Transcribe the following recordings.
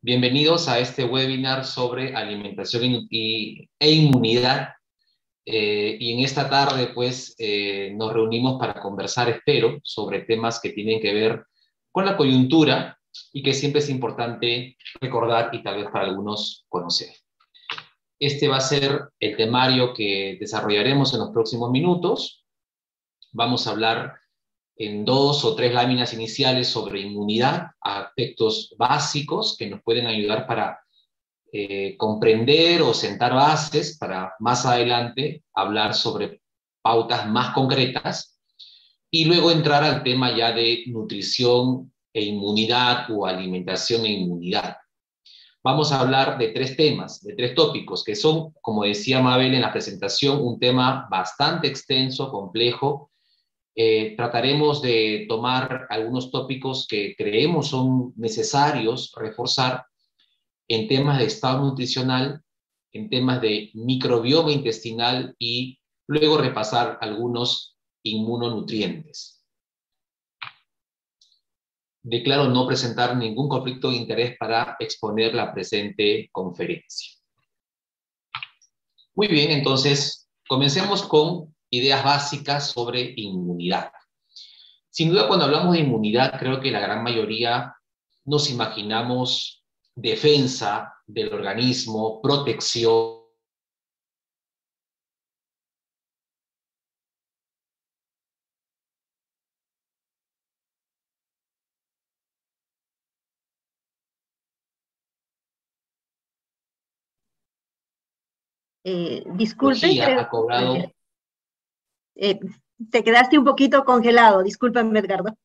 Bienvenidos a este webinar sobre alimentación y, e inmunidad. Eh, y en esta tarde, pues, eh, nos reunimos para conversar, espero, sobre temas que tienen que ver con la coyuntura y que siempre es importante recordar y tal vez para algunos conocer. Este va a ser el temario que desarrollaremos en los próximos minutos. Vamos a hablar en dos o tres láminas iniciales sobre inmunidad, aspectos básicos que nos pueden ayudar para eh, comprender o sentar bases para más adelante hablar sobre pautas más concretas y luego entrar al tema ya de nutrición e inmunidad o alimentación e inmunidad. Vamos a hablar de tres temas, de tres tópicos, que son, como decía Mabel en la presentación, un tema bastante extenso, complejo, eh, trataremos de tomar algunos tópicos que creemos son necesarios reforzar en temas de estado nutricional, en temas de microbioma intestinal y luego repasar algunos inmunonutrientes. Declaro no presentar ningún conflicto de interés para exponer la presente conferencia. Muy bien, entonces comencemos con ideas básicas sobre inmunidad. Sin duda, cuando hablamos de inmunidad, creo que la gran mayoría nos imaginamos defensa del organismo, protección. Eh, disculpe. Ha cobrado eh, te quedaste un poquito congelado, discúlpame, Edgardo.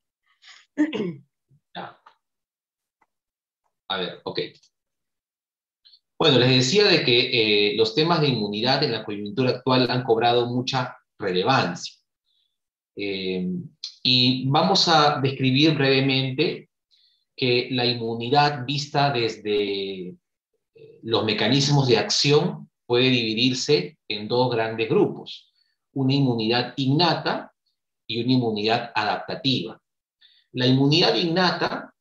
A ver, ok. Bueno, les decía de que eh, los temas de inmunidad en la coyuntura actual han cobrado mucha relevancia. Eh, y vamos a describir brevemente que la inmunidad vista desde los mecanismos de acción puede dividirse en dos grandes grupos una inmunidad innata y una inmunidad adaptativa. La inmunidad innata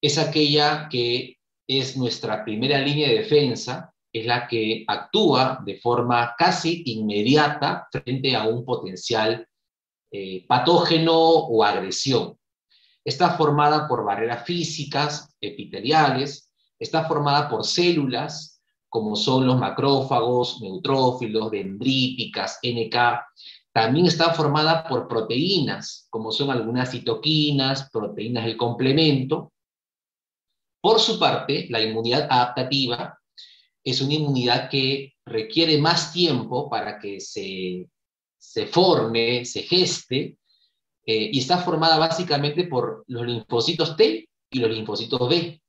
es aquella que es nuestra primera línea de defensa, es la que actúa de forma casi inmediata frente a un potencial eh, patógeno o agresión. Está formada por barreras físicas, epiteliales, está formada por células como son los macrófagos, neutrófilos, dendríticas, NK, también está formada por proteínas, como son algunas citoquinas, proteínas del complemento. Por su parte, la inmunidad adaptativa es una inmunidad que requiere más tiempo para que se, se forme, se geste, eh, y está formada básicamente por los linfocitos T y los linfocitos B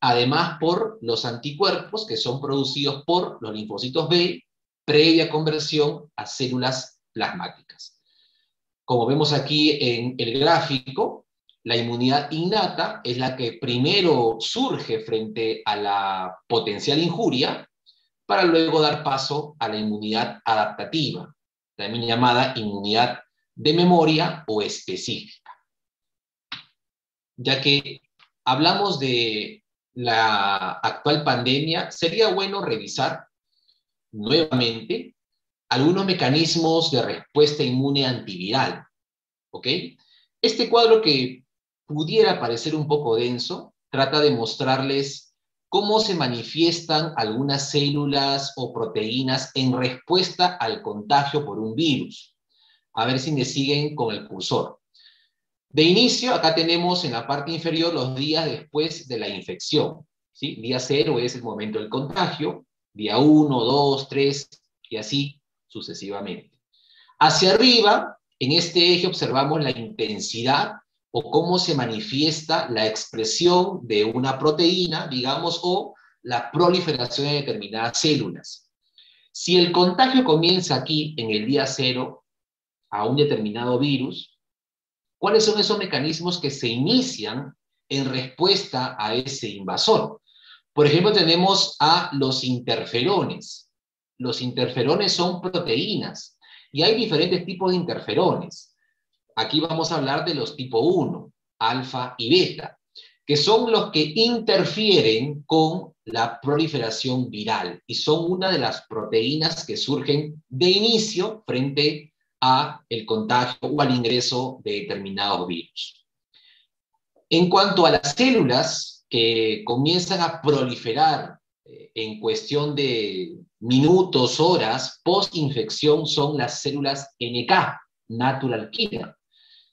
además por los anticuerpos que son producidos por los linfocitos B previa conversión a células plasmáticas. Como vemos aquí en el gráfico, la inmunidad innata es la que primero surge frente a la potencial injuria para luego dar paso a la inmunidad adaptativa, también llamada inmunidad de memoria o específica. Ya que hablamos de la actual pandemia, sería bueno revisar nuevamente algunos mecanismos de respuesta inmune antiviral. ¿Ok? Este cuadro que pudiera parecer un poco denso, trata de mostrarles cómo se manifiestan algunas células o proteínas en respuesta al contagio por un virus. A ver si me siguen con el cursor. De inicio, acá tenemos en la parte inferior los días después de la infección. ¿sí? Día cero es el momento del contagio, día 1, 2, 3 y así sucesivamente. Hacia arriba, en este eje observamos la intensidad o cómo se manifiesta la expresión de una proteína, digamos, o la proliferación de determinadas células. Si el contagio comienza aquí en el día cero a un determinado virus, ¿Cuáles son esos mecanismos que se inician en respuesta a ese invasor? Por ejemplo, tenemos a los interferones. Los interferones son proteínas y hay diferentes tipos de interferones. Aquí vamos a hablar de los tipo 1, alfa y beta, que son los que interfieren con la proliferación viral y son una de las proteínas que surgen de inicio frente a el contagio o al ingreso de determinados virus. En cuanto a las células que comienzan a proliferar eh, en cuestión de minutos, horas, post-infección, son las células NK, Natural Killer.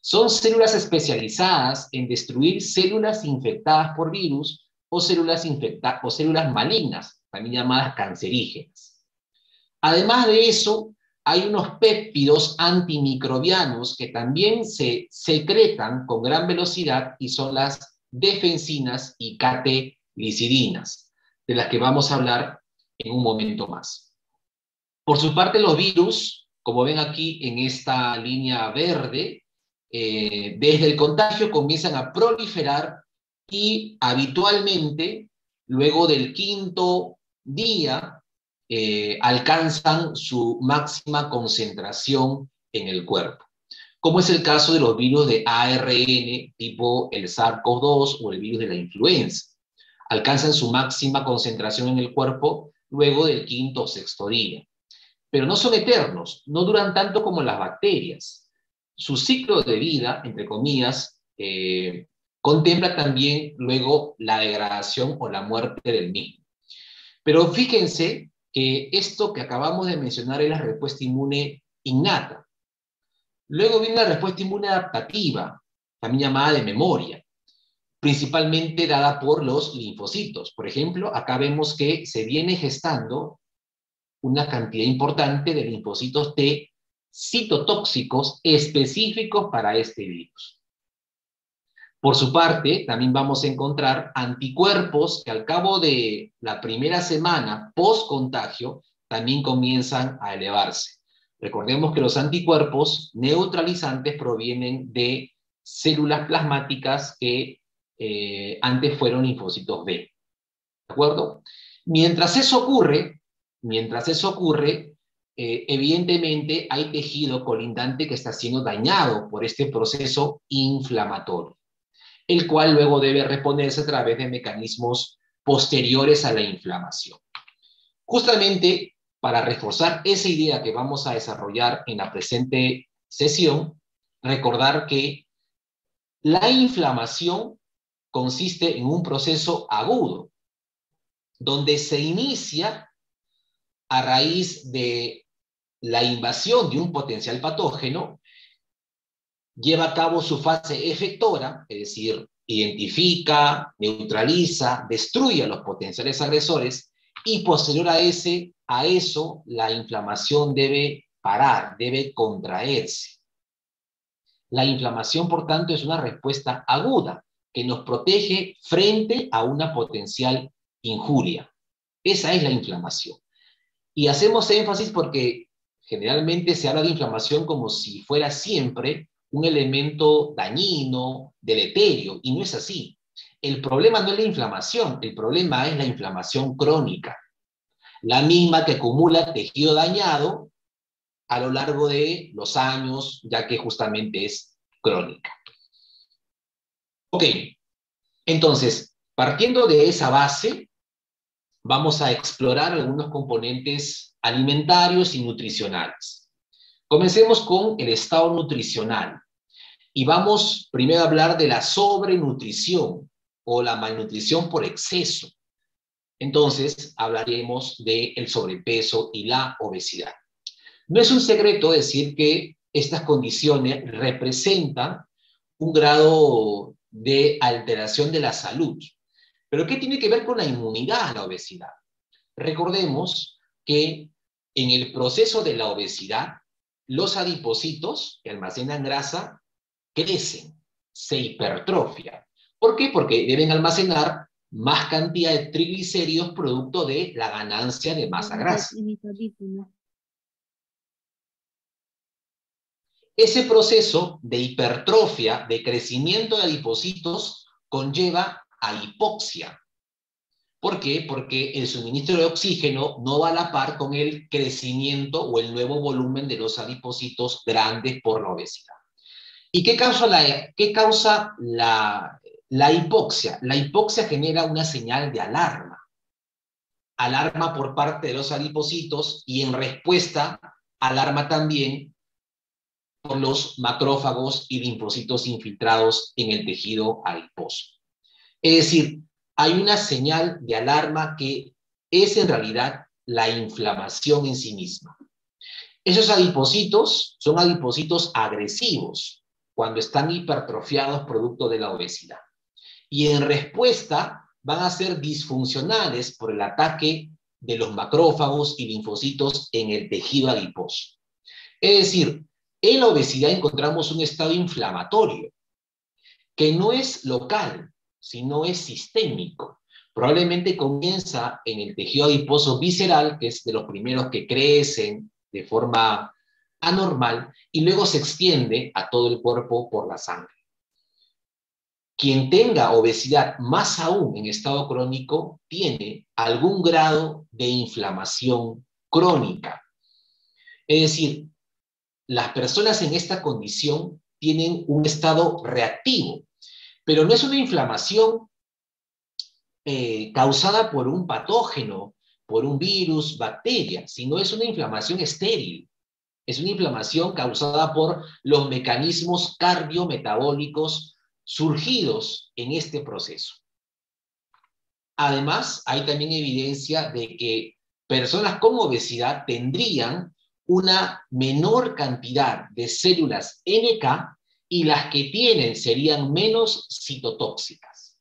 Son células especializadas en destruir células infectadas por virus o células, o células malignas, también llamadas cancerígenas. Además de eso, hay unos péptidos antimicrobianos que también se secretan con gran velocidad y son las defensinas y categlicidinas, de las que vamos a hablar en un momento más. Por su parte, los virus, como ven aquí en esta línea verde, eh, desde el contagio comienzan a proliferar y habitualmente, luego del quinto día, eh, alcanzan su máxima concentración en el cuerpo, como es el caso de los virus de ARN tipo el SARS-CoV-2 o el virus de la influenza. Alcanzan su máxima concentración en el cuerpo luego del quinto o sexto día. Pero no son eternos, no duran tanto como las bacterias. Su ciclo de vida, entre comillas, eh, contempla también luego la degradación o la muerte del mismo. Pero fíjense que esto que acabamos de mencionar es la respuesta inmune innata. Luego viene la respuesta inmune adaptativa, también llamada de memoria, principalmente dada por los linfocitos. Por ejemplo, acá vemos que se viene gestando una cantidad importante de linfocitos T citotóxicos específicos para este virus. Por su parte, también vamos a encontrar anticuerpos que al cabo de la primera semana post contagio también comienzan a elevarse. Recordemos que los anticuerpos neutralizantes provienen de células plasmáticas que eh, antes fueron linfocitos B. ¿De acuerdo? Mientras eso ocurre, mientras eso ocurre, eh, evidentemente hay tejido colindante que está siendo dañado por este proceso inflamatorio el cual luego debe reponerse a través de mecanismos posteriores a la inflamación. Justamente para reforzar esa idea que vamos a desarrollar en la presente sesión, recordar que la inflamación consiste en un proceso agudo, donde se inicia a raíz de la invasión de un potencial patógeno lleva a cabo su fase efectora, es decir, identifica, neutraliza, destruye a los potenciales agresores y posterior a, ese, a eso la inflamación debe parar, debe contraerse. La inflamación, por tanto, es una respuesta aguda que nos protege frente a una potencial injuria. Esa es la inflamación. Y hacemos énfasis porque generalmente se habla de inflamación como si fuera siempre un elemento dañino, deleterio, y no es así. El problema no es la inflamación, el problema es la inflamación crónica, la misma que acumula tejido dañado a lo largo de los años, ya que justamente es crónica. Ok, entonces, partiendo de esa base, vamos a explorar algunos componentes alimentarios y nutricionales. Comencemos con el estado nutricional. Y vamos primero a hablar de la sobrenutrición o la malnutrición por exceso. Entonces, hablaremos del sobrepeso y la obesidad. No es un secreto decir que estas condiciones representan un grado de alteración de la salud. Pero ¿qué tiene que ver con la inmunidad la obesidad? Recordemos que en el proceso de la obesidad, los adipocitos que almacenan grasa crecen, se hipertrofian. ¿Por qué? Porque deben almacenar más cantidad de triglicéridos producto de la ganancia de masa grasa. Ese proceso de hipertrofia, de crecimiento de adipocitos, conlleva a hipoxia. ¿Por qué? Porque el suministro de oxígeno no va a la par con el crecimiento o el nuevo volumen de los adipocitos grandes por la obesidad. ¿Y qué causa la, qué causa la La hipoxia. La hipoxia genera una señal de alarma. Alarma por parte de los adipocitos y en respuesta alarma también por los macrófagos y linfocitos infiltrados en el tejido adiposo. Es decir, hay una señal de alarma que es en realidad la inflamación en sí misma. Esos adipocitos son adipocitos agresivos cuando están hipertrofiados producto de la obesidad. Y en respuesta van a ser disfuncionales por el ataque de los macrófagos y linfocitos en el tejido adiposo. Es decir, en la obesidad encontramos un estado inflamatorio que no es local, sino es sistémico. Probablemente comienza en el tejido adiposo visceral, que es de los primeros que crecen de forma anormal, y luego se extiende a todo el cuerpo por la sangre. Quien tenga obesidad más aún en estado crónico tiene algún grado de inflamación crónica. Es decir, las personas en esta condición tienen un estado reactivo, pero no es una inflamación eh, causada por un patógeno, por un virus, bacteria, sino es una inflamación estéril. Es una inflamación causada por los mecanismos cardiometabólicos surgidos en este proceso. Además, hay también evidencia de que personas con obesidad tendrían una menor cantidad de células NK y las que tienen serían menos citotóxicas.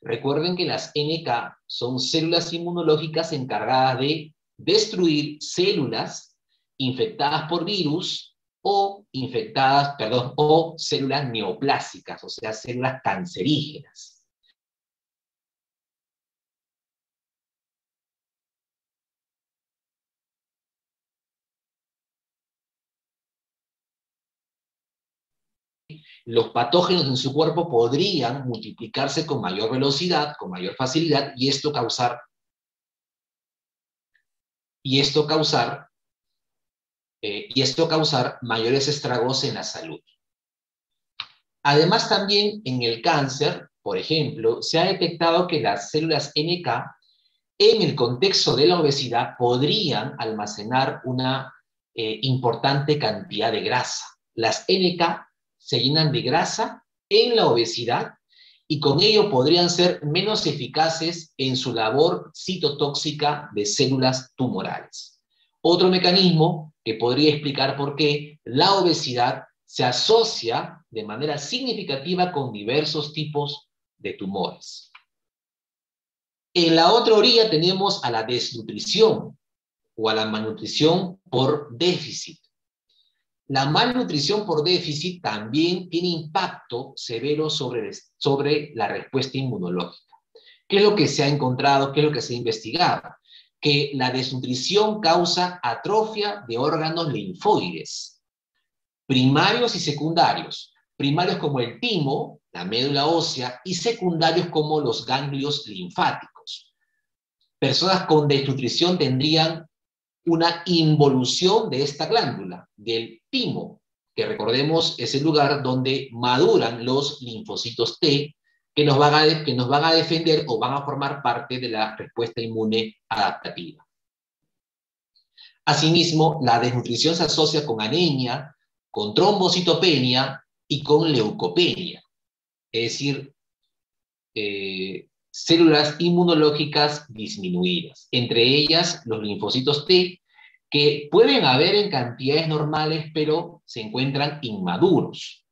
Recuerden que las NK son células inmunológicas encargadas de destruir células infectadas por virus o infectadas, perdón, o células neoplásicas, o sea, células cancerígenas. los patógenos en su cuerpo podrían multiplicarse con mayor velocidad, con mayor facilidad, y esto causar, y esto causar, eh, y esto causar mayores estragos en la salud. Además, también en el cáncer, por ejemplo, se ha detectado que las células NK en el contexto de la obesidad podrían almacenar una eh, importante cantidad de grasa. Las NK se llenan de grasa en la obesidad y con ello podrían ser menos eficaces en su labor citotóxica de células tumorales. Otro mecanismo que podría explicar por qué la obesidad se asocia de manera significativa con diversos tipos de tumores. En la otra orilla tenemos a la desnutrición o a la malnutrición por déficit. La malnutrición por déficit también tiene impacto severo sobre, la respuesta inmunológica. ¿Qué es lo que se ha encontrado? ¿Qué es lo que se ha investigado? Que la desnutrición causa atrofia de órganos linfoides, primarios y secundarios. Primarios como el timo, la médula ósea, y secundarios como los ganglios linfáticos. Personas con desnutrición tendrían una involución de esta glándula, del timo, que recordemos es el lugar donde maduran los linfocitos T que nos, van a, que nos van a defender o van a formar parte de la respuesta inmune adaptativa. Asimismo, la desnutrición se asocia con anemia, con trombocitopenia y con leucopenia, es decir, eh, células inmunológicas disminuidas, entre ellas los linfocitos T, que pueden haber en cantidades normales, pero se encuentran inmaduros.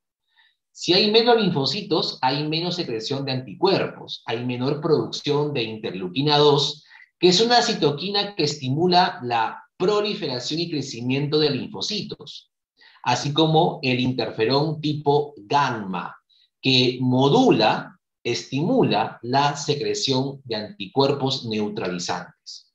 Si hay menos linfocitos, hay menos secreción de anticuerpos, hay menor producción de interleuquina 2, que es una citoquina que estimula la proliferación y crecimiento de linfocitos, así como el interferón tipo gamma, que modula estimula la secreción de anticuerpos neutralizantes.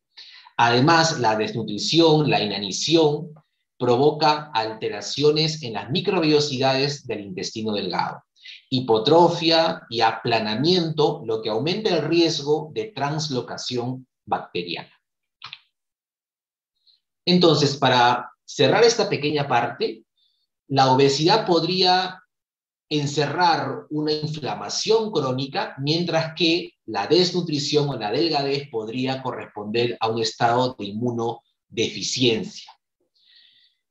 Además, la desnutrición, la inanición, provoca alteraciones en las microbiosidades del intestino delgado, hipotrofia y aplanamiento, lo que aumenta el riesgo de translocación bacteriana. Entonces, para cerrar esta pequeña parte, la obesidad podría encerrar una inflamación crónica, mientras que la desnutrición o la delgadez podría corresponder a un estado de inmunodeficiencia.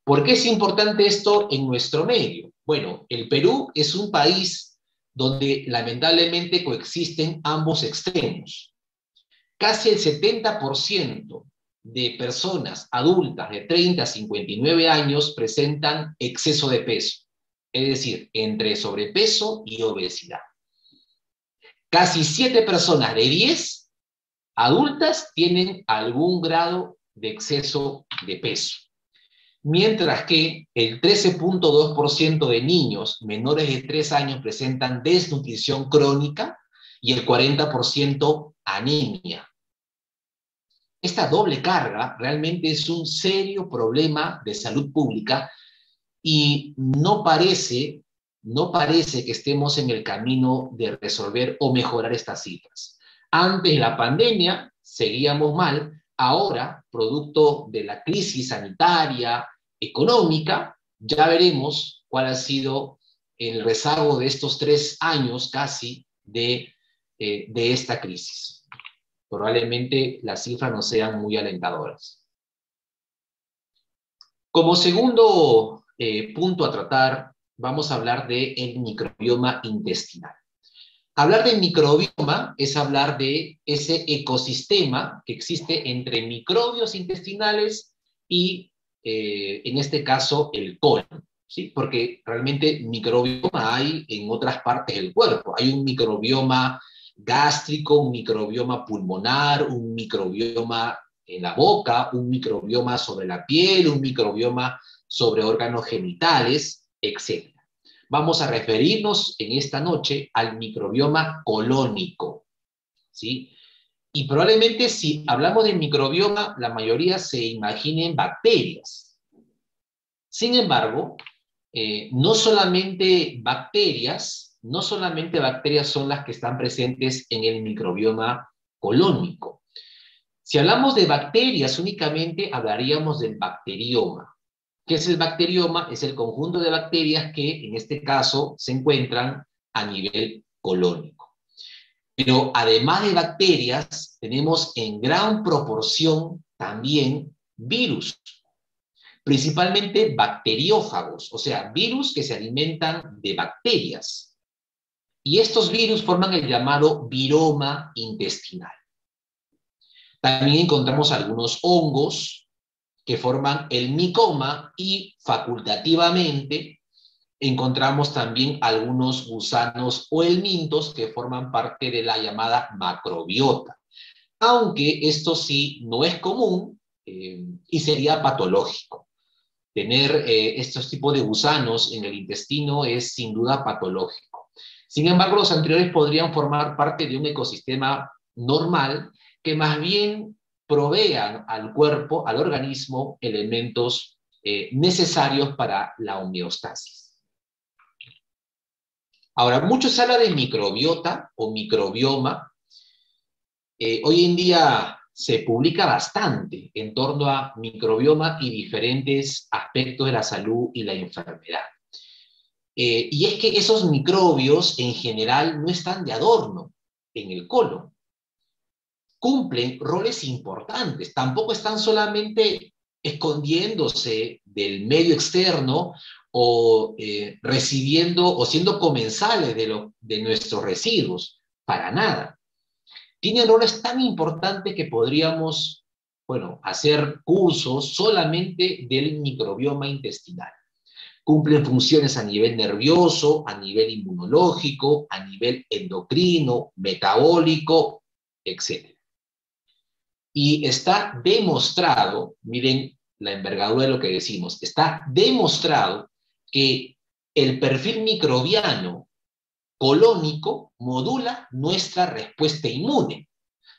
¿Por qué es importante esto en nuestro medio? Bueno, el Perú es un país donde lamentablemente coexisten ambos extremos. Casi el 70% de personas adultas de 30 a 59 años presentan exceso de peso, es decir, entre sobrepeso y obesidad. Casi 7 personas de 10 adultas tienen algún grado de exceso de peso mientras que el 13.2% de niños menores de 3 años presentan desnutrición crónica y el 40% anemia. Esta doble carga realmente es un serio problema de salud pública y no parece, no parece que estemos en el camino de resolver o mejorar estas cifras. Antes la pandemia seguíamos mal, ahora, producto de la crisis sanitaria, económica, ya veremos cuál ha sido el rezago de estos tres años casi de, eh, de esta crisis. Probablemente las cifras no sean muy alentadoras. Como segundo eh, punto a tratar, vamos a hablar del el microbioma intestinal. Hablar del microbioma es hablar de ese ecosistema que existe entre microbios intestinales y eh, en este caso, el colon, ¿sí? Porque realmente microbioma hay en otras partes del cuerpo. Hay un microbioma gástrico, un microbioma pulmonar, un microbioma en la boca, un microbioma sobre la piel, un microbioma sobre órganos genitales, etc. Vamos a referirnos en esta noche al microbioma colónico, ¿sí? Y probablemente si hablamos de microbioma, la mayoría se imaginen bacterias. Sin embargo, eh, no solamente bacterias, no solamente bacterias son las que están presentes en el microbioma colónico. Si hablamos de bacterias únicamente, hablaríamos del bacterioma. ¿Qué es el bacterioma? Es el conjunto de bacterias que en este caso se encuentran a nivel colónico. Pero además de bacterias, tenemos en gran proporción también virus, principalmente bacteriófagos, o sea, virus que se alimentan de bacterias. Y estos virus forman el llamado viroma intestinal. También encontramos algunos hongos que forman el micoma y facultativamente encontramos también algunos gusanos o helmintos que forman parte de la llamada macrobiota, aunque esto sí no es común eh, y sería patológico. Tener eh, estos tipos de gusanos en el intestino es sin duda patológico. Sin embargo, los anteriores podrían formar parte de un ecosistema normal que más bien provean al cuerpo, al organismo, elementos eh, necesarios para la homeostasis. Ahora, mucho se habla de microbiota o microbioma. Eh, hoy en día se publica bastante en torno a microbioma y diferentes aspectos de la salud y la enfermedad. Eh, y es que esos microbios en general no están de adorno en el colon. Cumplen roles importantes. Tampoco están solamente escondiéndose del medio externo o eh, recibiendo o siendo comensales de, lo, de nuestros residuos, para nada. Tienen roles tan importantes que podríamos, bueno, hacer cursos solamente del microbioma intestinal. Cumplen funciones a nivel nervioso, a nivel inmunológico, a nivel endocrino, metabólico, etc. Y está demostrado, miren la envergadura de lo que decimos, está demostrado que el perfil microbiano colónico modula nuestra respuesta inmune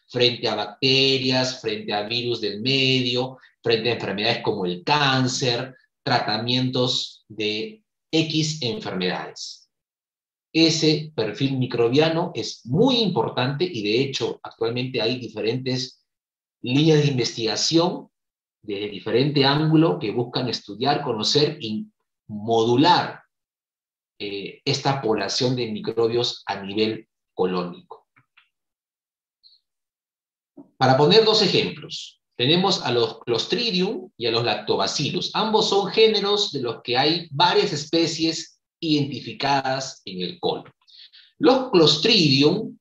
frente a bacterias, frente a virus del medio, frente a enfermedades como el cáncer, tratamientos de X enfermedades. Ese perfil microbiano es muy importante y de hecho actualmente hay diferentes líneas de investigación desde diferente ángulo que buscan estudiar, conocer y modular eh, esta población de microbios a nivel colónico. Para poner dos ejemplos, tenemos a los Clostridium y a los Lactobacillus. Ambos son géneros de los que hay varias especies identificadas en el colon. Los Clostridium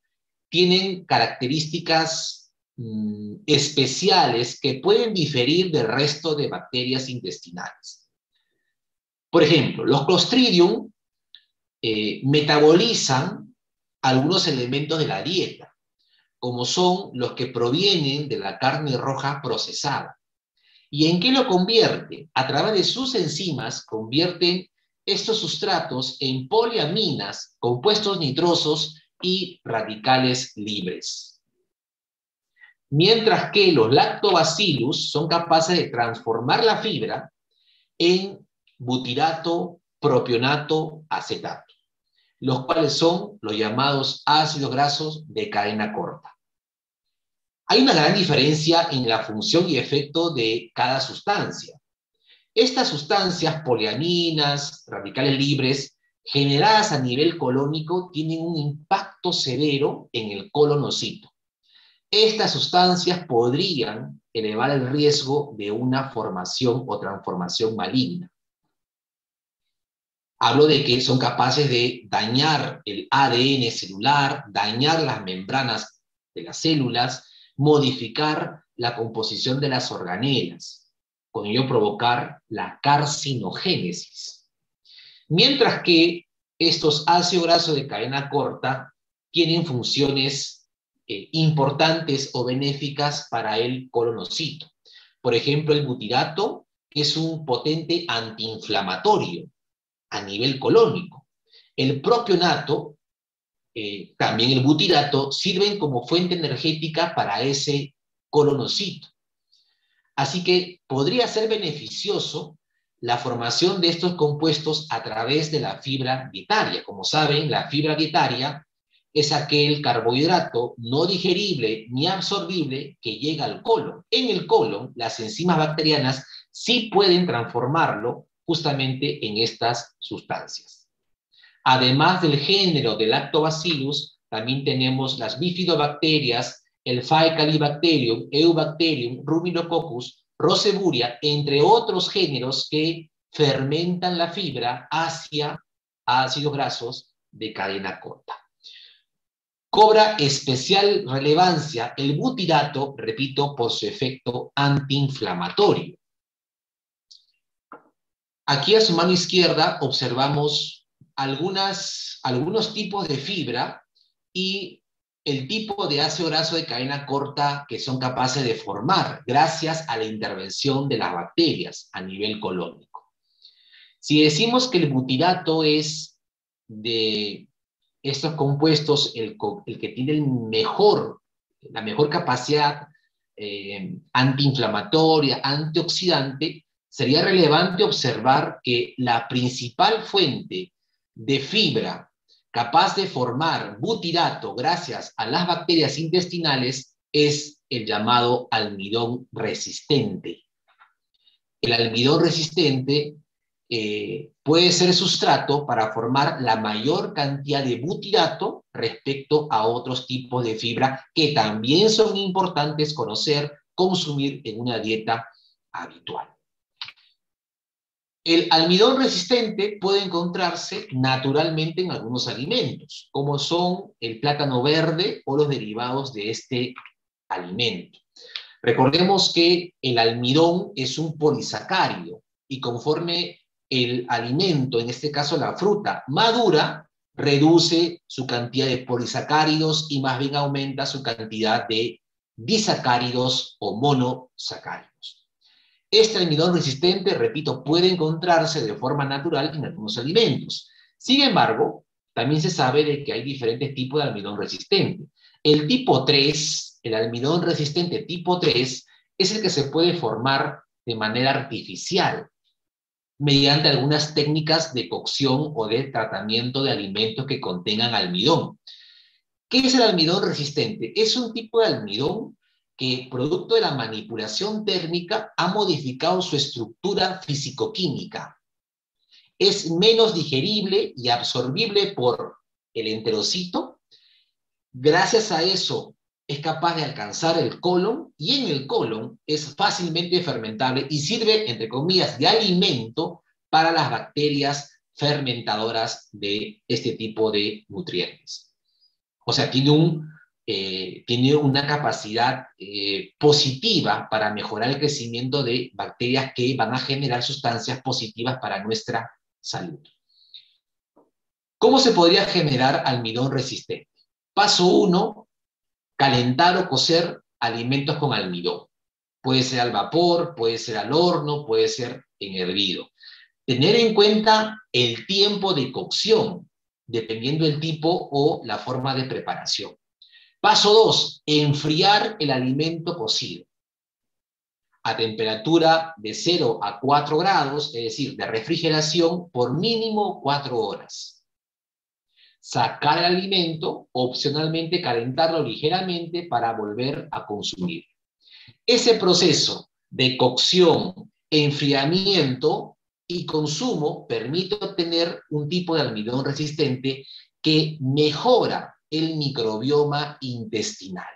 tienen características mm, especiales que pueden diferir del resto de bacterias intestinales. Por ejemplo, los Clostridium eh, metabolizan algunos elementos de la dieta, como son los que provienen de la carne roja procesada. ¿Y en qué lo convierte? A través de sus enzimas convierten estos sustratos en poliaminas, compuestos nitrosos y radicales libres. Mientras que los lactobacillus son capaces de transformar la fibra en butirato, propionato, acetato, los cuales son los llamados ácidos grasos de cadena corta. Hay una gran diferencia en la función y efecto de cada sustancia. Estas sustancias poliaminas, radicales libres, generadas a nivel colónico tienen un impacto severo en el colonocito. Estas sustancias podrían elevar el riesgo de una formación o transformación maligna. Hablo de que son capaces de dañar el ADN celular, dañar las membranas de las células, modificar la composición de las organelas, con ello provocar la carcinogénesis. Mientras que estos ácidos grasos de cadena corta tienen funciones eh, importantes o benéficas para el colonocito. Por ejemplo, el butirato es un potente antiinflamatorio a nivel colónico. El propionato, eh, también el butirato, sirven como fuente energética para ese colonocito. Así que podría ser beneficioso la formación de estos compuestos a través de la fibra dietaria. Como saben, la fibra dietaria es aquel carbohidrato no digerible ni absorbible que llega al colon. En el colon, las enzimas bacterianas sí pueden transformarlo justamente en estas sustancias. Además del género de Lactobacillus, también tenemos las bifidobacterias, el Faecalibacterium, Eubacterium, Ruminococcus, Roseburia, entre otros géneros que fermentan la fibra hacia ácidos grasos de cadena corta. Cobra especial relevancia el butirato, repito, por su efecto antiinflamatorio. Aquí a su mano izquierda observamos algunos tipos de fibra y el tipo de ácido graso de cadena corta que son capaces de formar gracias a la intervención de las bacterias a nivel colónico. Si decimos que el butirato es de estos compuestos el, que tiene el mejor, la mejor capacidad eh, antiinflamatoria, antioxidante, sería relevante observar que la principal fuente de fibra capaz de formar butirato gracias a las bacterias intestinales es el llamado almidón resistente. El almidón resistente eh, puede ser sustrato para formar la mayor cantidad de butirato respecto a otros tipos de fibra que también son importantes conocer, consumir en una dieta habitual. El almidón resistente puede encontrarse naturalmente en algunos alimentos, como son el plátano verde o los derivados de este alimento. Recordemos que el almidón es un polisacárido y conforme el alimento, en este caso la fruta, madura, reduce su cantidad de polisacáridos y más bien aumenta su cantidad de disacáridos o monosacáridos. Este almidón resistente, repito, puede encontrarse de forma natural en algunos alimentos. Sin embargo, también se sabe de que hay diferentes tipos de almidón resistente. El tipo 3, el almidón resistente tipo 3, es el que se puede formar de manera artificial mediante algunas técnicas de cocción o de tratamiento de alimentos que contengan almidón. ¿Qué es el almidón resistente? Es un tipo de almidón que producto de la manipulación térmica ha modificado su estructura fisicoquímica es menos digerible y absorbible por el enterocito. Gracias a eso es capaz de alcanzar el colon y en el colon es fácilmente fermentable y sirve, entre comillas, de alimento para las bacterias fermentadoras de este tipo de nutrientes. O sea, tiene, un, eh, tiene una capacidad eh, positiva para mejorar el crecimiento de bacterias que van a generar sustancias positivas para nuestra salud. ¿Cómo se podría generar almidón resistente? Paso uno, calentar o cocer alimentos con almidón. Puede ser al vapor, puede ser al horno, puede ser en hervido. Tener en cuenta el tiempo de cocción, dependiendo del tipo o la forma de preparación. Paso 2, enfriar el alimento cocido a temperatura de 0 a 4 grados, es decir, de refrigeración por mínimo 4 horas. Sacar el alimento, opcionalmente calentarlo ligeramente para volver a consumir. Ese proceso de cocción, enfriamiento y consumo permite obtener un tipo de almidón resistente que mejora el microbioma intestinal.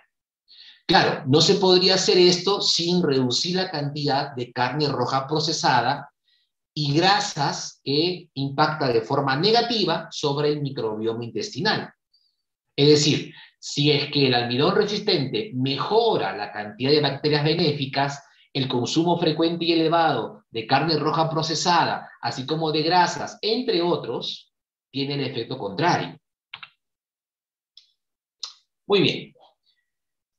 Claro, no se podría hacer esto sin reducir la cantidad de carne roja procesada y grasas que impacta de forma negativa sobre el microbioma intestinal. Es decir, si es que el almidón resistente mejora la cantidad de bacterias benéficas, el consumo frecuente y elevado de carne roja procesada, así como de grasas, entre otros, tiene el efecto contrario. Muy bien.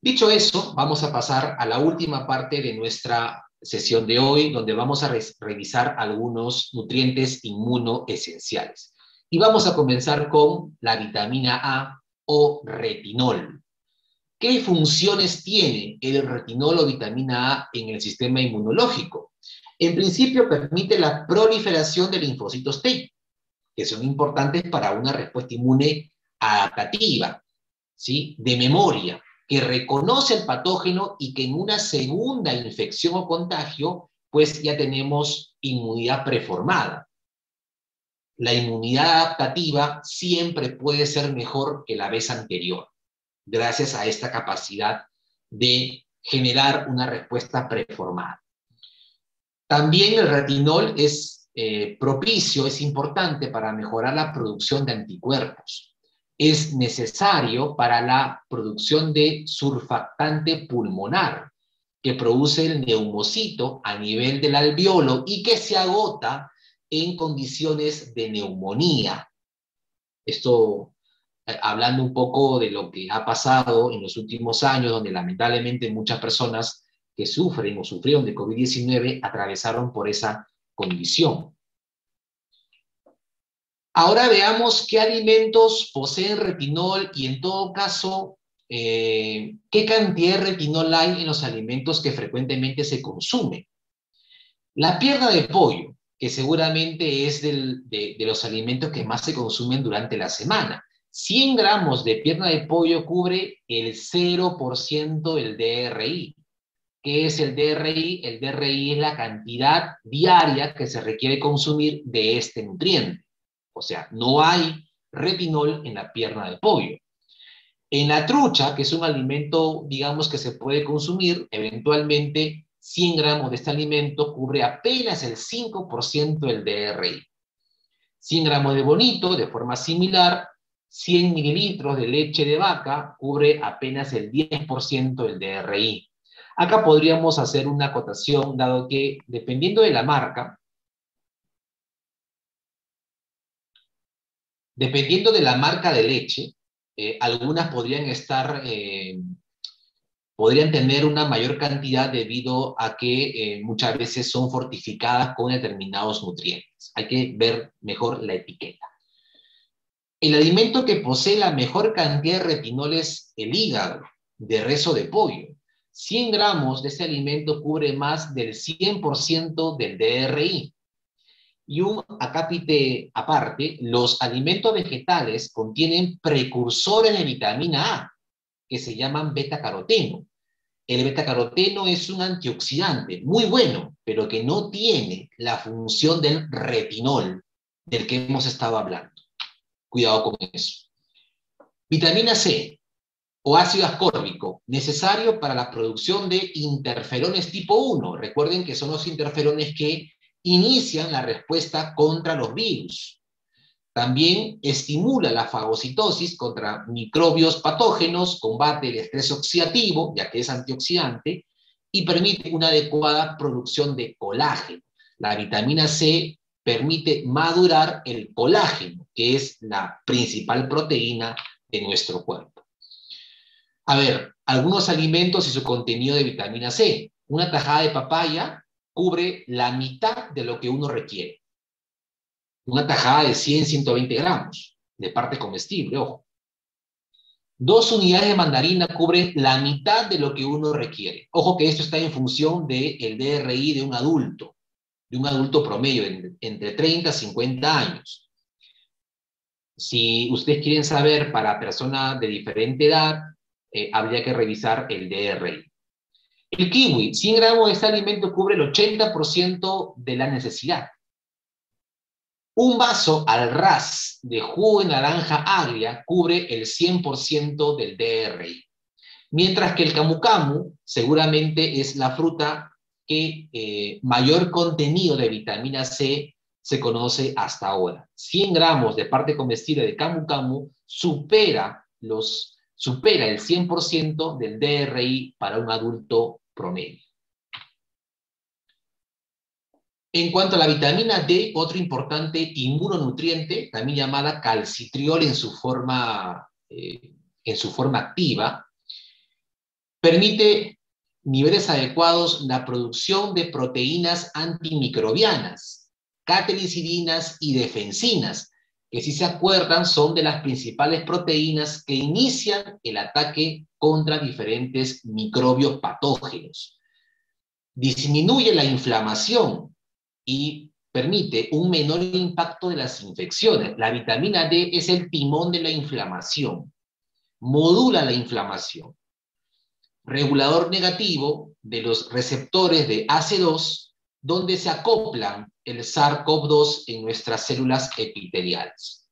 Dicho eso, vamos a pasar a la última parte de nuestra sesión de hoy, donde vamos a revisar algunos nutrientes inmunoesenciales. Y vamos a comenzar con la vitamina A o retinol. ¿Qué funciones tiene el retinol o vitamina A en el sistema inmunológico? En principio permite la proliferación de linfocitos T, que son importantes para una respuesta inmune adaptativa, de memoria, que reconoce el patógeno y que en una segunda infección o contagio, pues ya tenemos inmunidad preformada. La inmunidad adaptativa siempre puede ser mejor que la vez anterior gracias a esta capacidad de generar una respuesta preformada. También el retinol es eh, propicio, es importante para mejorar la producción de anticuerpos. Es necesario para la producción de surfactante pulmonar, que produce el neumocito a nivel del alveolo y que se agota en condiciones de neumonía. Esto eh, hablando un poco de lo que ha pasado en los últimos años, donde lamentablemente muchas personas que sufren o sufrieron de COVID-19 atravesaron por esa condición. Ahora veamos qué alimentos poseen retinol y en todo caso, eh, qué cantidad de retinol hay en los alimentos que frecuentemente se consumen. La pierna de pollo, que seguramente es de los alimentos que más se consumen durante la semana. 100 gramos de pierna de pollo cubre el 0% del DRI. ¿Qué es el DRI? El DRI es la cantidad diaria que se requiere consumir de este nutriente. O sea, no hay retinol en la pierna de pollo. En la trucha, que es un alimento, digamos, que se puede consumir, eventualmente 100 gramos de este alimento cubre apenas el 5% del DRI. 100 gramos de bonito, de forma similar, 100 mililitros de leche de vaca cubre apenas el 10% del DRI. Acá podríamos hacer una acotación, dado que dependiendo de la marca, dependiendo de la marca de leche, eh, algunas podrían estar, eh, podrían tener una mayor cantidad debido a que eh, muchas veces son fortificadas con determinados nutrientes. Hay que ver mejor la etiqueta. El alimento que posee la mejor cantidad de retinol es el hígado de rezo de pollo. 100 gramos de este alimento cubre más del 100% del DRI. Y un acápite aparte, los alimentos vegetales contienen precursores de vitamina A, que se llaman beta-caroteno. El beta-caroteno es un antioxidante muy bueno, pero que no tiene la función del retinol, del que hemos estado hablando. Cuidado con eso. Vitamina C o ácido ascórbico, necesario para la producción de interferones tipo 1. Recuerden que son los interferones que inician la respuesta contra los virus. También estimula la fagocitosis contra microbios patógenos, combate el estrés oxidativo, ya que es antioxidante, y permite una adecuada producción de colágeno. La vitamina C permite madurar el colágeno, que es la principal proteína de nuestro cuerpo. A ver, algunos alimentos y su contenido de vitamina C. Una tajada de papaya cubre la mitad de lo que uno requiere. Una tajada de 100, 120 gramos de parte comestible, ojo. Dos unidades de mandarina cubren la mitad de lo que uno requiere. Ojo que esto está en función del DRI de un adulto, de un adulto promedio, entre 30 y 50 años. Si ustedes quieren saber para personas de diferente edad, eh, habría que revisar el DRI. El kiwi, 100 gramos de este alimento cubre el 80% de la necesidad. Un vaso al ras de jugo de naranja agria cubre el 100% del DRI, mientras que el camu camu seguramente es la fruta que eh, mayor contenido de vitamina C se conoce hasta ahora. 100 gramos de parte comestible de camu camu supera, supera el 100% del DRI para un adulto promedio. En cuanto a la vitamina D, otro importante inmunonutriente, también llamada calcitriol en su forma, eh, en su forma activa, permite niveles adecuados la producción de proteínas antimicrobianas, catelicidinas y defensinas, que si se acuerdan son de las principales proteínas que inician el ataque contra diferentes microbios patógenos. Disminuye la inflamación, y permite un menor impacto de las infecciones. La vitamina D es el timón de la inflamación, modula la inflamación. Regulador negativo de los receptores de AC2, donde se acoplan el SARS-CoV-2 en nuestras células epiteliales.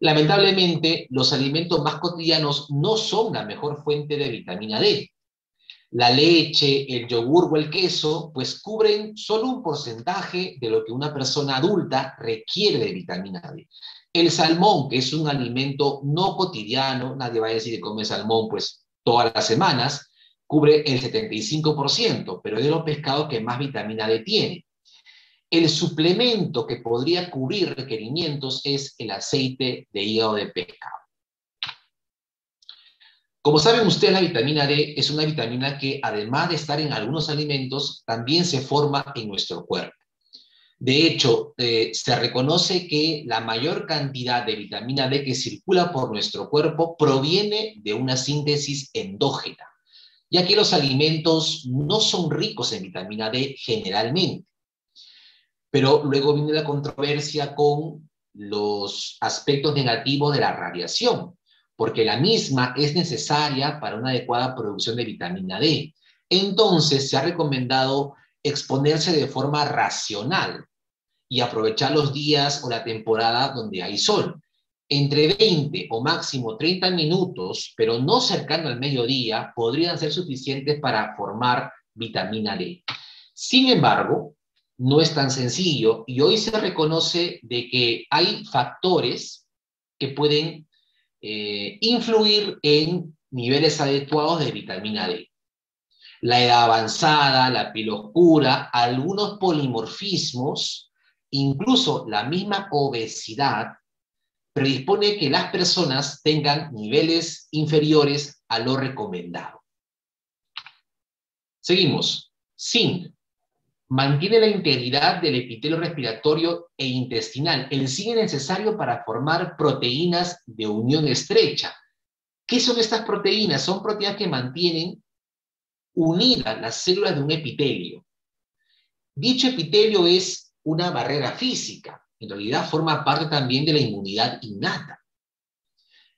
Lamentablemente, los alimentos más cotidianos no son la mejor fuente de vitamina D la leche, el yogur o el queso, pues cubren solo un porcentaje de lo que una persona adulta requiere de vitamina D. El salmón, que es un alimento no cotidiano, nadie va a decir que come salmón pues todas las semanas, cubre el 75%, pero es de los pescados que más vitamina D tiene. El suplemento que podría cubrir requerimientos es el aceite de hígado de pescado. Como saben ustedes, la vitamina D es una vitamina que, además de estar en algunos alimentos, también se forma en nuestro cuerpo. De hecho, eh, se reconoce que la mayor cantidad de vitamina D que circula por nuestro cuerpo proviene de una síntesis endógena, ya que los alimentos no son ricos en vitamina D generalmente. Pero luego viene la controversia con los aspectos negativos de la radiación porque la misma es necesaria para una adecuada producción de vitamina D. Entonces, se ha recomendado exponerse de forma racional y aprovechar los días o la temporada donde hay sol. Entre 20 o máximo 30 minutos, pero no cercano al mediodía, podrían ser suficientes para formar vitamina D. Sin embargo, no es tan sencillo y hoy se reconoce de que hay factores que pueden eh, influir en niveles adecuados de vitamina D. La edad avanzada, la piel oscura, algunos polimorfismos, incluso la misma obesidad, predispone que las personas tengan niveles inferiores a lo recomendado. Seguimos. Zinc mantiene la integridad del epitelio respiratorio e intestinal. El zinc es necesario para formar proteínas de unión estrecha. ¿Qué son estas proteínas? Son proteínas que mantienen unidas las células de un epitelio. Dicho epitelio es una barrera física. En realidad forma parte también de la inmunidad innata.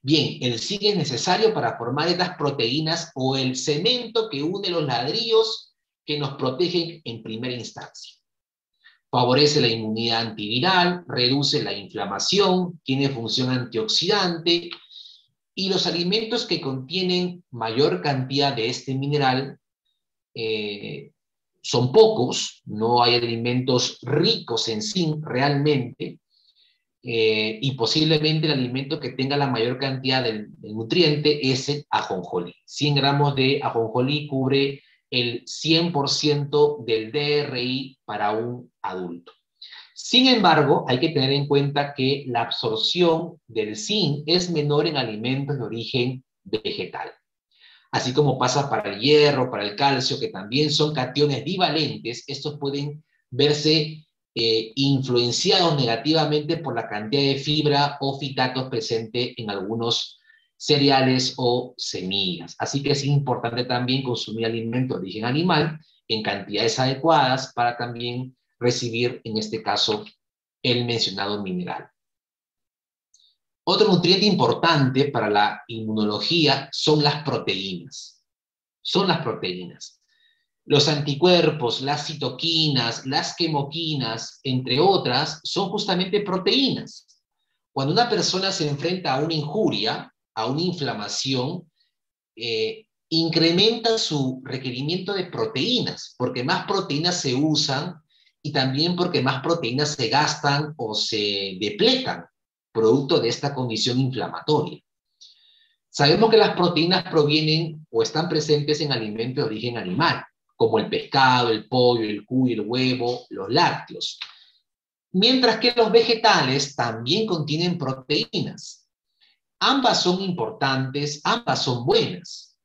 Bien, el zinc es necesario para formar estas proteínas o el cemento que une los ladrillos que nos protegen en primera instancia. favorece la inmunidad antiviral, reduce la inflamación, tiene función antioxidante y los alimentos que contienen mayor cantidad de este mineral eh, son pocos, no hay alimentos ricos en zinc realmente, eh, y posiblemente el alimento que tenga la mayor cantidad del, nutriente es el ajonjolí. 100 gramos de ajonjolí cubre el 100% del DRI para un adulto. Sin embargo, hay que tener en cuenta que la absorción del zinc es menor en alimentos de origen vegetal. Así como pasa para el hierro, para el calcio, que también son cationes bivalentes, estos pueden verse eh, influenciados negativamente por la cantidad de fibra o fitatos presente en algunos cereales o semillas. Así que es importante también consumir alimentos de origen animal en cantidades adecuadas para también recibir, en este caso, el mencionado mineral. Otro nutriente importante para la inmunología son las proteínas. Son las proteínas. Los anticuerpos, las citoquinas, las quemoquinas, entre otras, son justamente proteínas. Cuando una persona se enfrenta a una injuria, a una inflamación, eh, incrementa su requerimiento de proteínas, porque más proteínas se usan y también porque más proteínas se gastan o se depletan, producto de esta condición inflamatoria. Sabemos que las proteínas provienen o están presentes en alimentos de origen animal como el pescado, el pollo, el cuy, el huevo, los lácteos. Mientras que los vegetales también contienen proteínas. Ambas son importantes, ambas son buenas.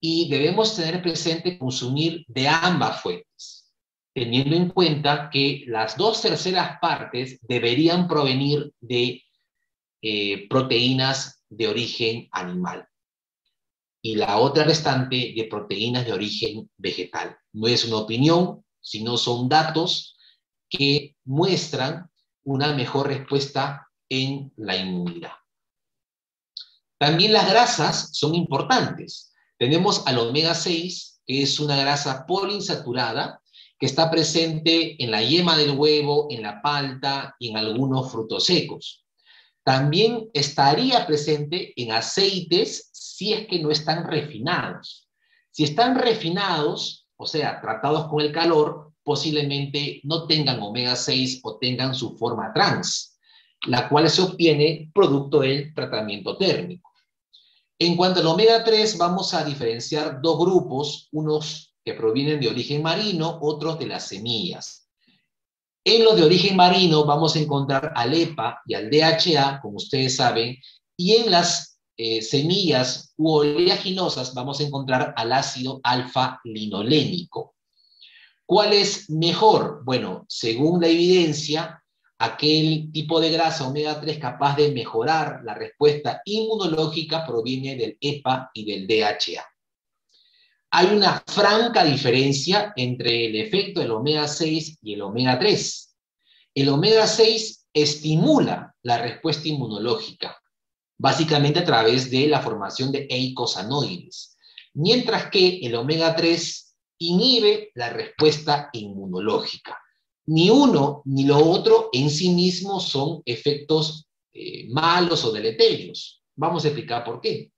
Y debemos tener presente consumir de ambas fuentes, teniendo en cuenta que las dos terceras partes deberían provenir de eh, proteínas de origen animal y la otra restante de proteínas de origen vegetal. No es una opinión, sino son datos que muestran una mejor respuesta en la inmunidad. También las grasas son importantes. Tenemos al omega 6, que es una grasa poliinsaturada, que está presente en la yema del huevo, en la palta y en algunos frutos secos. También estaría presente en aceites si es que no están refinados. Si están refinados, o sea, tratados con el calor, posiblemente no tengan omega 6 o tengan su forma trans, la cual se obtiene producto del tratamiento térmico. En cuanto al omega 3, vamos a diferenciar dos grupos, unos que provienen de origen marino, otros de las semillas. En los de origen marino vamos a encontrar al EPA y al DHA, como ustedes saben, y en las eh, semillas u oleaginosas vamos a encontrar al ácido alfa-linolénico. ¿Cuál es mejor? Bueno, según la evidencia, aquel tipo de grasa omega 3 capaz de mejorar la respuesta inmunológica proviene del EPA y del DHA hay una franca diferencia entre el efecto del omega 6 y el omega 3. El omega 6 estimula la respuesta inmunológica, básicamente a través de la formación de eicosanoides, mientras que el omega 3 inhibe la respuesta inmunológica. Ni uno ni lo otro en sí mismo son efectos eh, malos o deleterios. Vamos a explicar por qué.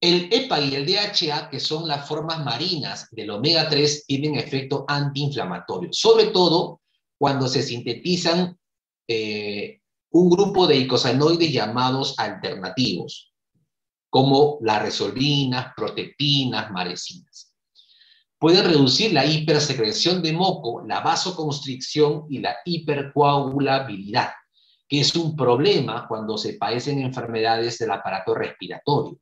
El EPA y el DHA, que son las formas marinas del omega 3, tienen efecto antiinflamatorio, sobre todo cuando se sintetizan eh, un grupo de icosanoides llamados alternativos, como las resolvinas, protectinas, maresinas. Pueden reducir la hipersecreción de moco, la vasoconstricción y la hipercoagulabilidad, que es un problema cuando se padecen enfermedades del aparato respiratorio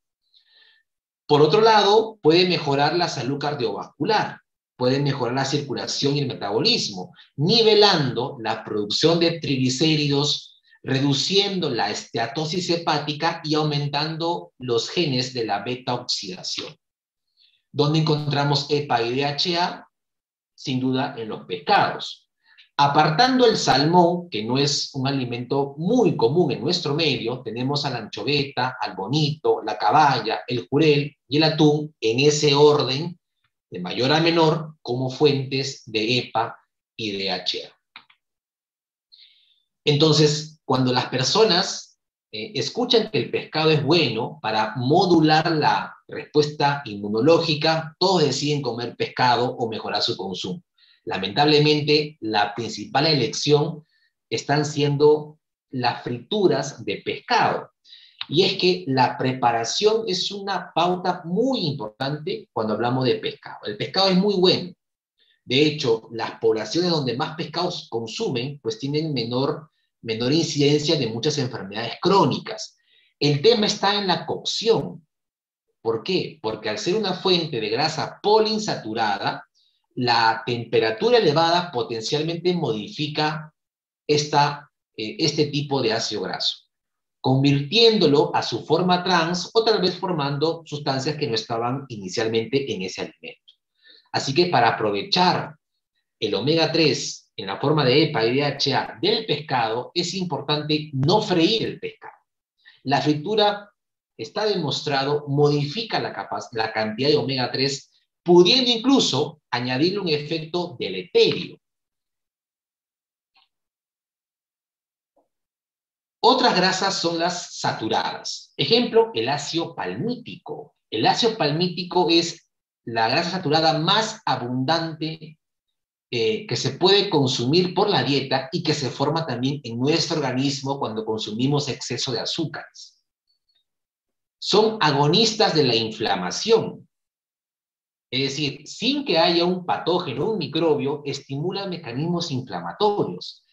por otro lado, puede mejorar la salud cardiovascular, puede mejorar la circulación y el metabolismo, nivelando la producción de triglicéridos, reduciendo la esteatosis hepática y aumentando los genes de la beta oxidación. ¿Dónde encontramos EPA y DHA? Sin duda en los pescados. Apartando el salmón, que no es un alimento muy común en nuestro medio, tenemos a la anchoveta, al bonito, la caballa, el jurel y el atún en ese orden, de mayor a menor, como fuentes de EPA y DHA. Entonces, cuando las personas eh, escuchan que el pescado es bueno para modular la respuesta inmunológica, todos deciden comer pescado o mejorar su consumo. Lamentablemente, la principal elección están siendo las frituras de pescado. Y es que la preparación es una pauta muy importante cuando hablamos de pescado. El pescado es muy bueno. De hecho, las poblaciones donde más pescados consumen, pues tienen menor, menor incidencia de muchas enfermedades crónicas. El tema está en la cocción. ¿Por qué? Porque al ser una fuente de grasa poliinsaturada, la temperatura elevada potencialmente modifica esta, eh, este tipo de ácido graso convirtiéndolo a su forma trans o tal vez formando sustancias que no estaban inicialmente en ese alimento. Así que para aprovechar el omega 3 en la forma de EPA y DHA del pescado, es importante no freír el pescado. La fritura, está demostrado, modifica la, la cantidad de omega 3, pudiendo incluso añadirle un efecto deleterio. Otras grasas son las saturadas. Ejemplo, el ácido palmítico. El ácido palmítico es la grasa saturada más abundante eh, que se puede consumir por la dieta y que se forma también en nuestro organismo cuando consumimos exceso de azúcares. Son agonistas de la inflamación. Es decir, sin que haya un patógeno, o un microbio, estimulan mecanismos inflamatorios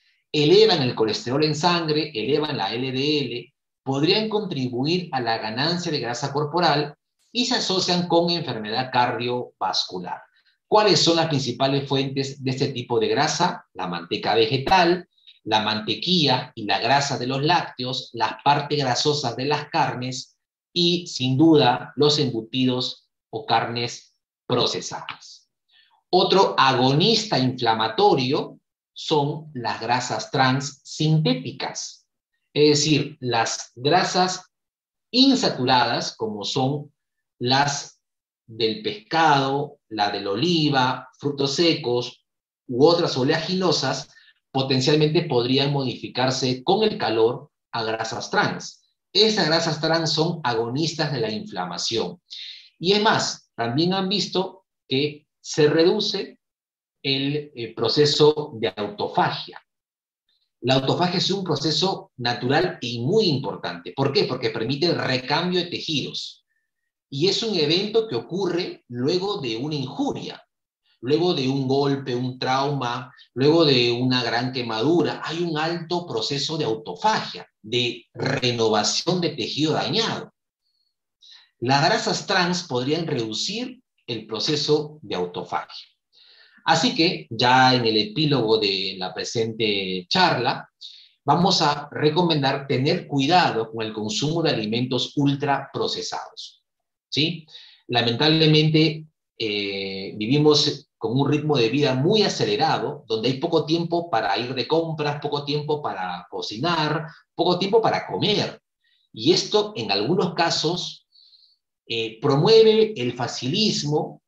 elevan el colesterol en sangre, elevan la LDL, podrían contribuir a la ganancia de grasa corporal y se asocian con enfermedad cardiovascular. ¿Cuáles son las principales fuentes de este tipo de grasa? La manteca vegetal, la mantequilla y la grasa de los lácteos, las partes grasosas de las carnes y, sin duda, los embutidos o carnes procesadas. Otro agonista inflamatorio son las grasas trans sintéticas, es decir, las grasas insaturadas, como son las del pescado, la del oliva, frutos secos u otras oleaginosas, potencialmente podrían modificarse con el calor a grasas trans. Esas grasas trans son agonistas de la inflamación. Y es más, también han visto que se reduce el eh, proceso de autofagia. La autofagia es un proceso natural y muy importante. ¿Por qué? Porque permite el recambio de tejidos. Y es un evento que ocurre luego de una injuria, luego de un golpe, un trauma, luego de una gran quemadura. Hay un alto proceso de autofagia, de renovación de tejido dañado. Las grasas trans podrían reducir el proceso de autofagia. Así que ya en el epílogo de la presente charla, vamos a recomendar tener cuidado con el consumo de alimentos ultraprocesados. ¿sí? Lamentablemente, eh, vivimos con un ritmo de vida muy acelerado, donde hay poco tiempo para ir de compras, poco tiempo para cocinar, poco tiempo para comer. Y esto, en algunos casos, eh, promueve el facilismo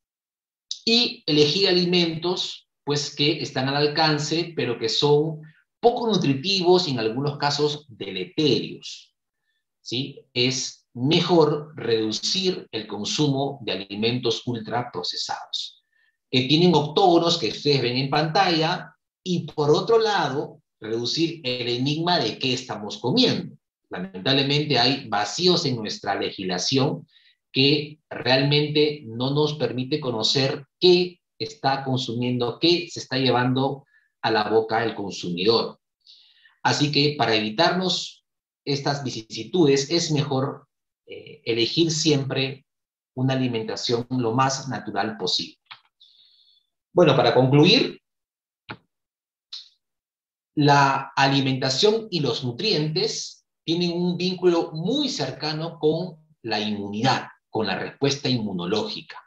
y elegir alimentos pues que están al alcance, pero que son poco nutritivos y en algunos casos deleterios. ¿sí? Es mejor reducir el consumo de alimentos ultraprocesados, que tienen octógonos que ustedes ven en pantalla, y por otro lado, reducir el enigma de qué estamos comiendo. Lamentablemente hay vacíos en nuestra legislación que realmente no nos permite conocer qué está consumiendo, qué se está llevando a la boca el consumidor. Así que para evitarnos estas vicisitudes es mejor eh, elegir siempre una alimentación lo más natural posible. Bueno, para concluir, la alimentación y los nutrientes tienen un vínculo muy cercano con la inmunidad con la respuesta inmunológica.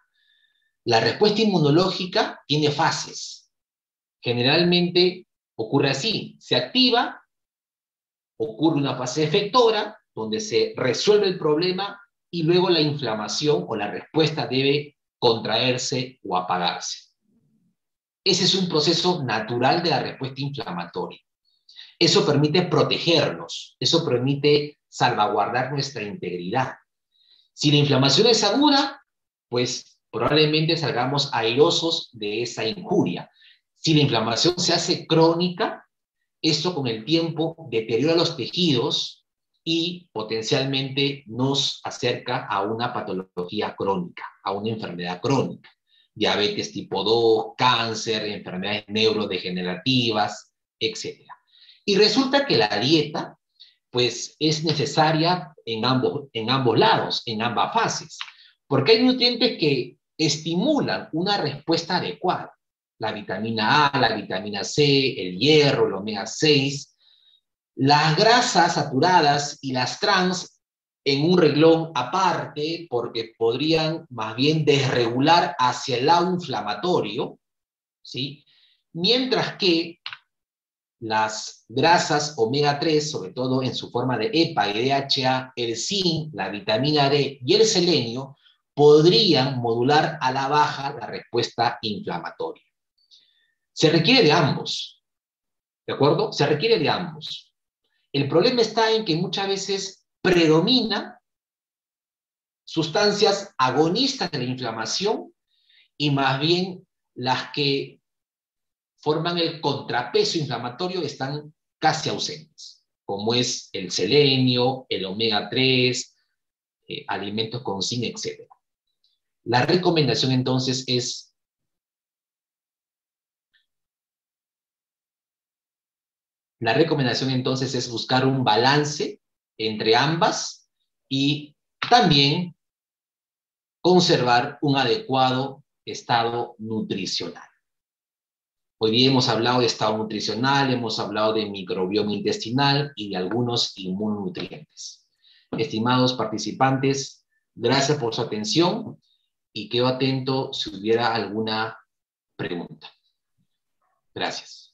La respuesta inmunológica tiene fases. Generalmente ocurre así, se activa, ocurre una fase efectora, donde se resuelve el problema y luego la inflamación o la respuesta debe contraerse o apagarse. Ese es un proceso natural de la respuesta inflamatoria. Eso permite protegernos, eso permite salvaguardar nuestra integridad. Si la inflamación es aguda, pues probablemente salgamos airosos de esa injuria. Si la inflamación se hace crónica, esto con el tiempo deteriora los tejidos y potencialmente nos acerca a una patología crónica, a una enfermedad crónica. Diabetes tipo 2, cáncer, enfermedades neurodegenerativas, etc. Y resulta que la dieta, pues, es necesaria en ambos, en ambos lados, en ambas fases, porque hay nutrientes que estimulan una respuesta adecuada. La vitamina A, la vitamina C, el hierro, el omega 6. Las grasas saturadas y las trans en un reglón aparte porque podrían más bien desregular hacia el lado inflamatorio, ¿sí? Mientras que las grasas omega 3, sobre todo en su forma de EPA y DHA, el zinc, la vitamina D y el selenio, podrían modular a la baja la respuesta inflamatoria. Se requiere de ambos, ¿de acuerdo? Se requiere de ambos. El problema está en que muchas veces predominan sustancias agonistas de la inflamación y más bien las que forman el contrapeso inflamatorio están casi ausentes, como es el selenio, el omega 3, eh, alimentos con zinc, etc. La recomendación entonces es La recomendación entonces es buscar un balance entre ambas y también conservar un adecuado estado nutricional. Hoy día hemos hablado de estado nutricional, hemos hablado de microbioma intestinal y de algunos inmunonutrientes. Estimados participantes, gracias por su atención y quedo atento si hubiera alguna pregunta. Gracias.